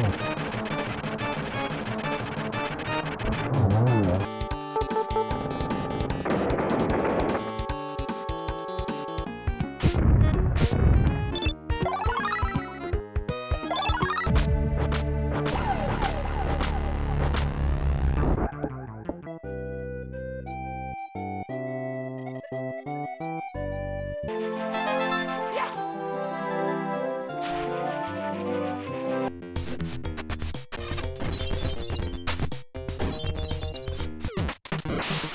Música you